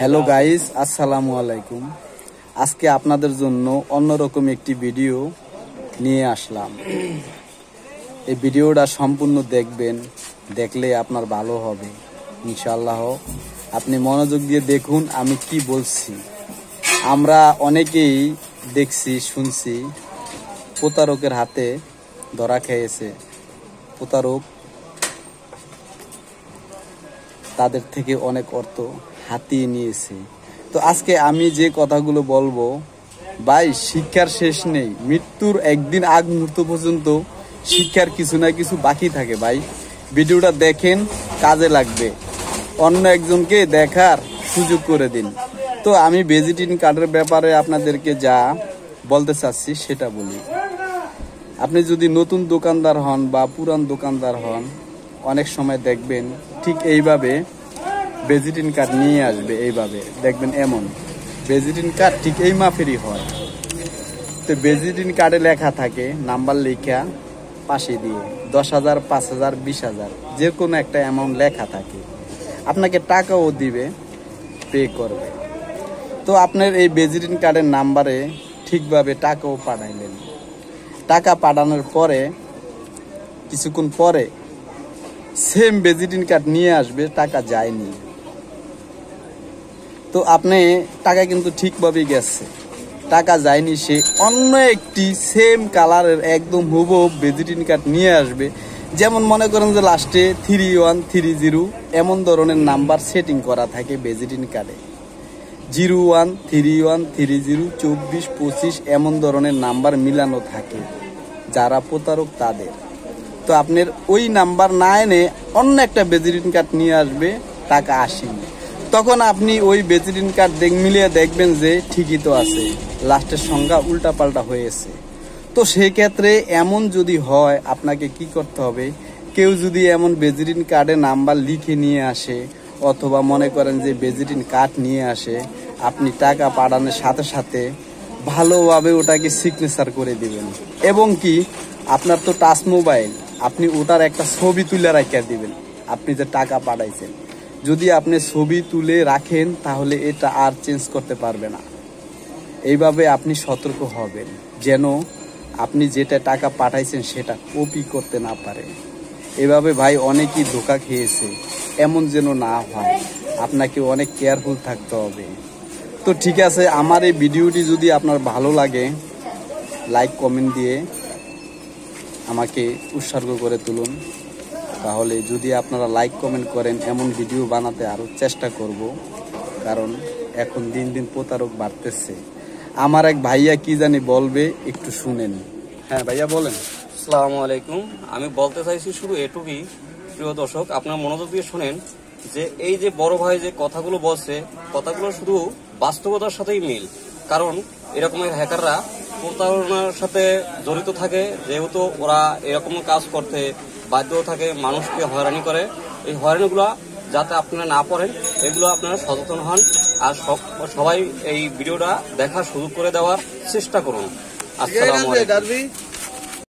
Hello guys আসসালামু আলাইকুম। আজকে আপনাদের জন্য অন্যরকম একটি ভিডিও নিয়ে আসলাম। এই ভিডিওটা সম্পূর্ণ দেখবেন দেখলে আপনার ভালো হবে ইনশাল্লাহ আপনি মনোযোগ দিয়ে দেখুন আমি কি বলছি। আমরা অনেকেই দেখছি শুনছি প্রতারকের হাতে ধরা খেয়েছে। প্রতারক তাদের থেকে অনেক অর্থ হাতিয়ে নিয়েছে। তো আজকে আমি যে কথাগুলো বলব, ভাই, শিক্ষার শেষ নেই। মৃত্যুর একদিন আগ মুহূর্ত পর্যন্ত শিক্ষার কিছু না কিছু বাকি থাকে, ভাই। ভিডিওটা দেখেন, কাজে লাগবে। অন্য একজনকে দেখার সুযোগ করে দিন। তো আমি ভেজিটিন কার্ডের ব্যাপারে আপনাদেরকে যা বলতে চাচ্ছি সেটা বলি। আপনি যদি নতুন দোকানদার হন বা পুরান দোকানদার হন, অনেক সময় দেখবেন ঠিক এইভাবে ভেজিটিন কার্ড নিয়ে আসবে এইভাবে। দেখবেন এমন। ভেজিটিন কার্ড ঠিক এই মাফেরই হয়। তো ভেজিটিন কার্ডে লেখা থাকে নাম্বার লেখা পাশে দিয়ে, দশ হাজার, পাঁচ হাজার, বিশ হাজার যে কোনো একটা অ্যামাউন্ট লেখা থাকে। আপনাকে টাকাও দিবে পে করবে। তো আপনার এই ভেজিটিন কার্ডের নাম্বারে ঠিকভাবে টাকাও পাঠাইলেন। টাকা পাঠানোর পরে, কিছুক্ষণ পরে সেম ভেজিটিন কার্ড নিয়ে আসবে, টাকা যায়নি। তো আপনি টাকা কিন্তু ঠিকভাবেই গেছে। টাকা যায়নি, সে অন্য একটি সেম কালারের একদম হুবহু ভেজিটিন কার্ড নিয়ে আসবে। যেমন মনে করেন যে লাস্টে থ্রি ওয়ান থ্রি জিরো এমন ধরনের নাম্বার সেটিং করা থাকে ভেজিটিন কার্ডে zero one three one three zero চব্বিশ পঁচিশ, এমন ধরনের নাম্বার মিলানো থাকে, যারা প্রতারক তাদের। তো আপনার ওই নাম্বার না এনে অন্য একটা ভেজিটিন কার্ড নিয়ে আসবে, টাকা আসেনি। তখন আপনি ওই ভেজিটিন কার্ড দেখ মিলিয়ে দেখবেন যে ঠিকই তো আছে। লাস্টের সংখ্যা উল্টাপাল্টা হয়েছে। তো সেই ক্ষেত্রে এমন যদি হয়, আপনাকে কি করতে হবে? কেউ যদি এমন ভেজিটিন কার্ডে নাম্বার লিখে নিয়ে আসে, অথবা মনে করেন যে ভেজিটিন কার্ড নিয়ে আসে, আপনি টাকা পাঠানোর সাথে সাথে ভালোভাবে ওটাকে সিগনেচার করে দিবেন। এবং কি, আপনার তো টাচ মোবাইল, আপনি ওটার একটা ছবি তুলে রাখিয়া দিবেন, আপনি যে টাকা পাঠাইছেন। যদি আপনি ছবি তুলে রাখেন, তাহলে এটা আর চেঞ্জ করতে পারবে না। এইভাবে আপনি সতর্ক হবেন, যেন আপনি যেটা টাকা পাঠাইছেন, সেটা কপি করতে না পারে এভাবে ভাই অনেকই ধোকা খেয়েছে, এমন যেন না হয়। আপনাকে অনেক কেয়ারফুল থাকতে হবে। তো ঠিক আছে, আমার এই ভিডিওটি যদি আপনার ভালো লাগে লাইক কমেন্ট দিয়ে আমাকে উৎসর্গ করে তুলুন। তাহলে যদি আপনারা লাইক, কমেন্ট করেন, এমন ভিডিও বানাতে আরও চেষ্টা করব, কারণ এখন দিন দিন প্রতারক বাড়তেছে। আমার এক ভাইয়া কি জানি বলবে, একটু শুনেন। হ্যাঁ ভাইয়া বলেন। আসসালামু আলাইকুম। আমি বলতে চাইছি শুধু এটুকুই, প্রিয় দর্শক, আপনার মনোযোগ দিয়ে শোনেন যে এই যে বড় ভাই যে কথাগুলো বলছে, কথাগুলো শুধু বাস্তবতার সাথেই মিল। কারণ এরকমের হ্যাকাররা প্রতারণার সাথে জড়িত থাকে, যেহেতু ওরা এরকম কাজ করতে বাধ্য থাকে মানুষকে হয়রানি করে। এই হয়রানিগুলো যাতে আপনারা না পড়েন এগুলো আপনারা সচেতন হন আর সব- সবাই এই ভিডিওটা দেখার শুরু করে দেওয়ার চেষ্টা করুন। আসসালামু আলাইকুম।